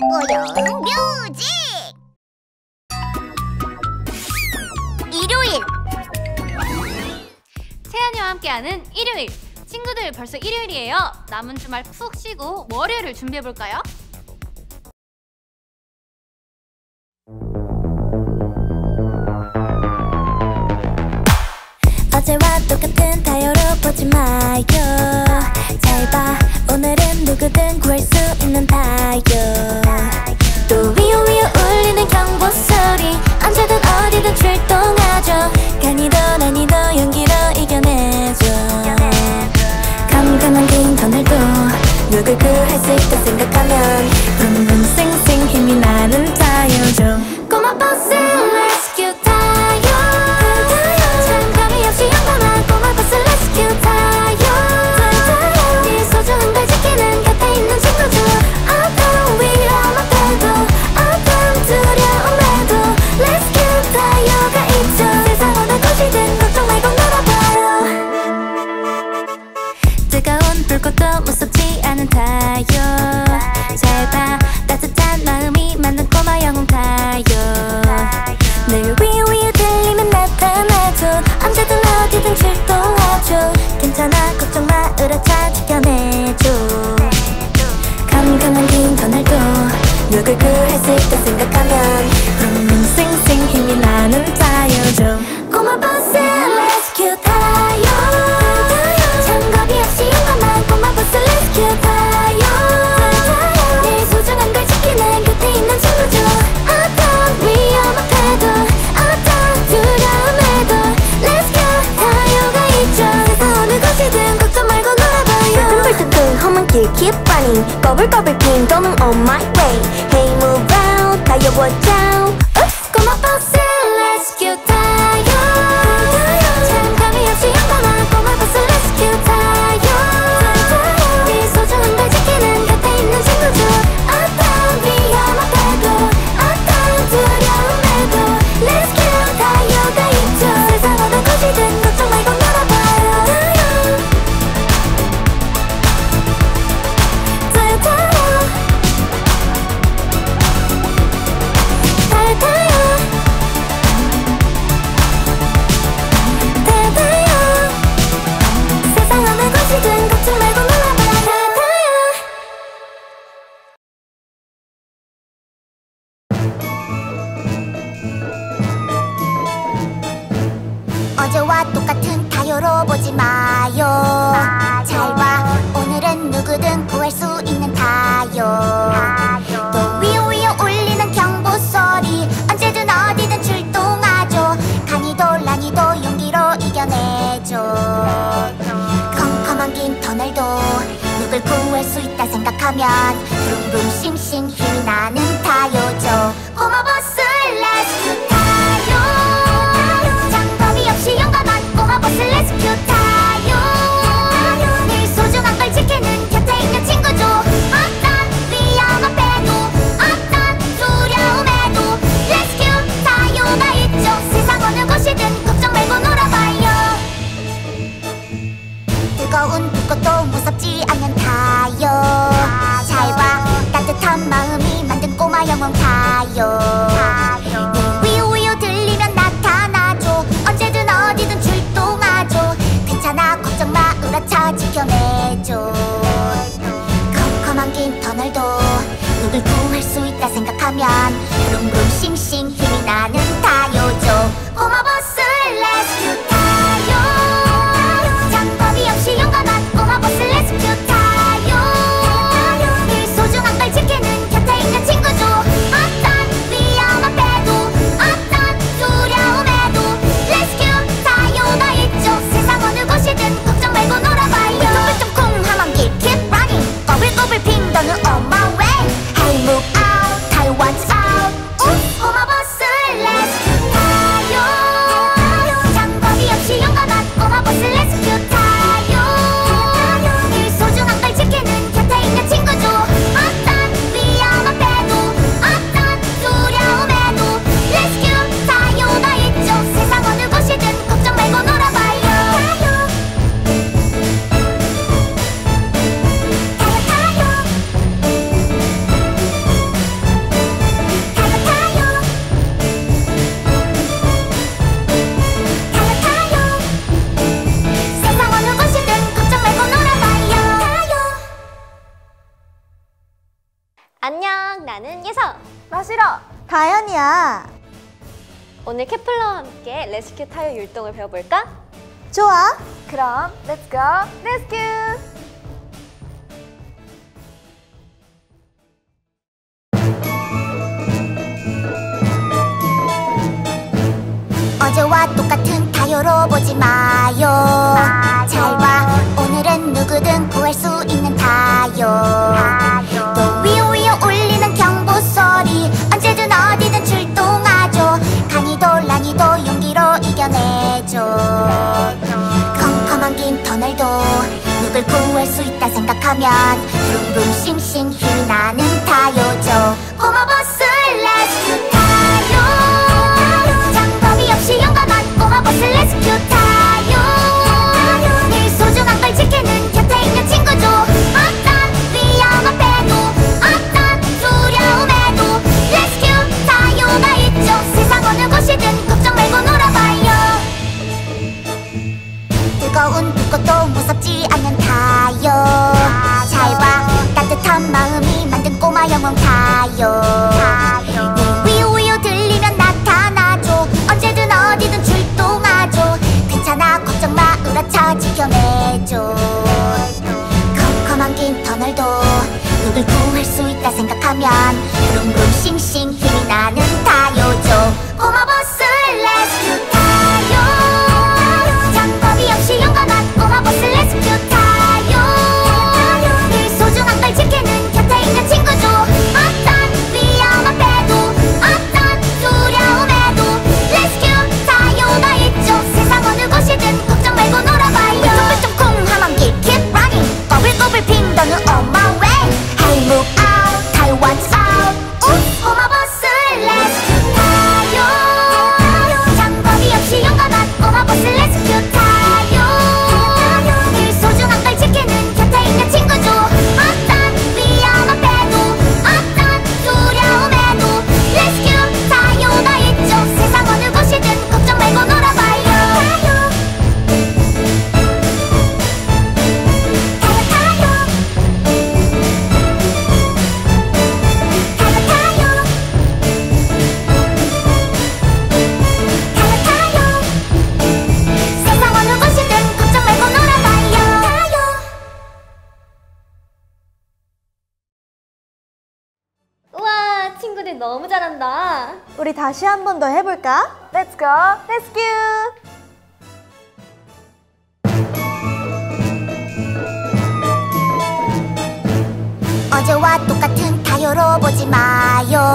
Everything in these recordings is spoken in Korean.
뽀용 뮤직! 일요일! 세연이와 함께하는 일요일. 친구들 벌써 일요일이에요. 남은 주말 푹 쉬고 월요일을 준비해볼까요? 어제와 똑같은 타요로 보지 마요. 잘봐. 오늘은 누구든 구할 수 ask time. 마요. 잘 봐. 오늘은 누구든 구할 수 있는 타요. 또 위요 위요 울리는 경보 소리. 언제든 어디든 출동하죠. 간이도 라니도 용기로 이겨내죠. 컴컴한 긴 터널도 누굴 구할 수 있다 생각하면 룸룸 싱싱 오늘 케플러와 함께 rescue 타요 율동을 배워볼까? 좋아! 그럼 Let's go rescue! 어제와 똑같은 타요로 보지 마요, 잘 봐 오늘은 누구든 구할 수 있는 타요 面数数星星 차차 지켜내줘. 컴컴한 긴 터널도 누굴 구할 수 있다 생각하면 부릉부릉 싱싱 너무 잘한다. 우리 다시 한 번 더 해볼까? Let's go, rescue! 어제와 똑같은 타요로 보지 마요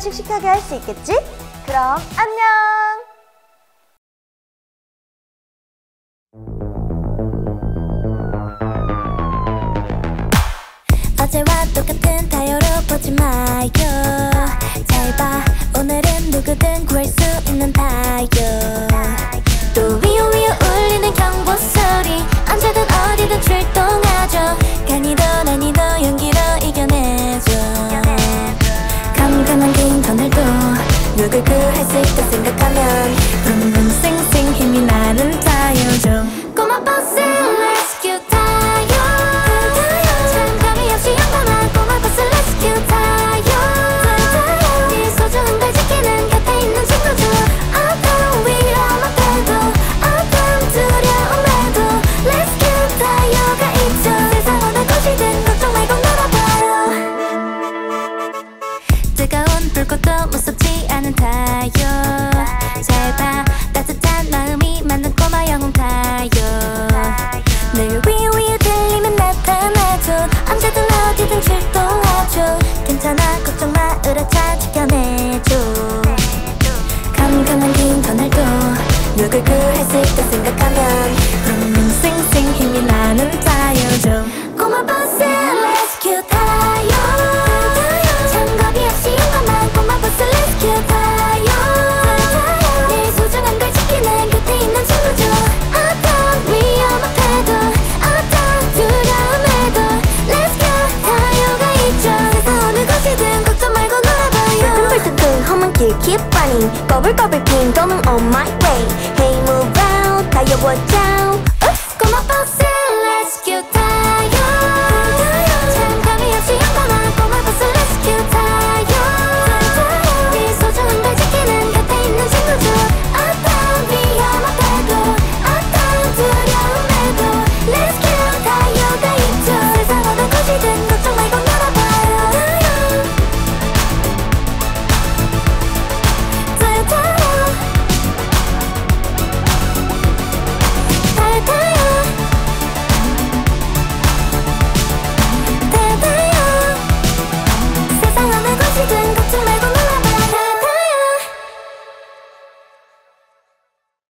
씩씩하게 할 수 있겠지? 그럼 안녕! 어제와 똑같은 타요로 보지 마요 잘 봐 오늘은 누구든 구할 수 있는 타요 또 위요 위요 울리는 경보 소리 언제든 어디든 출동하죠 간이도 난이도 연기로 날도 누굴 그 할수 you keep running. Bubble bubble pin coming on my way. Hey move out, tie your watch Oops, come up outside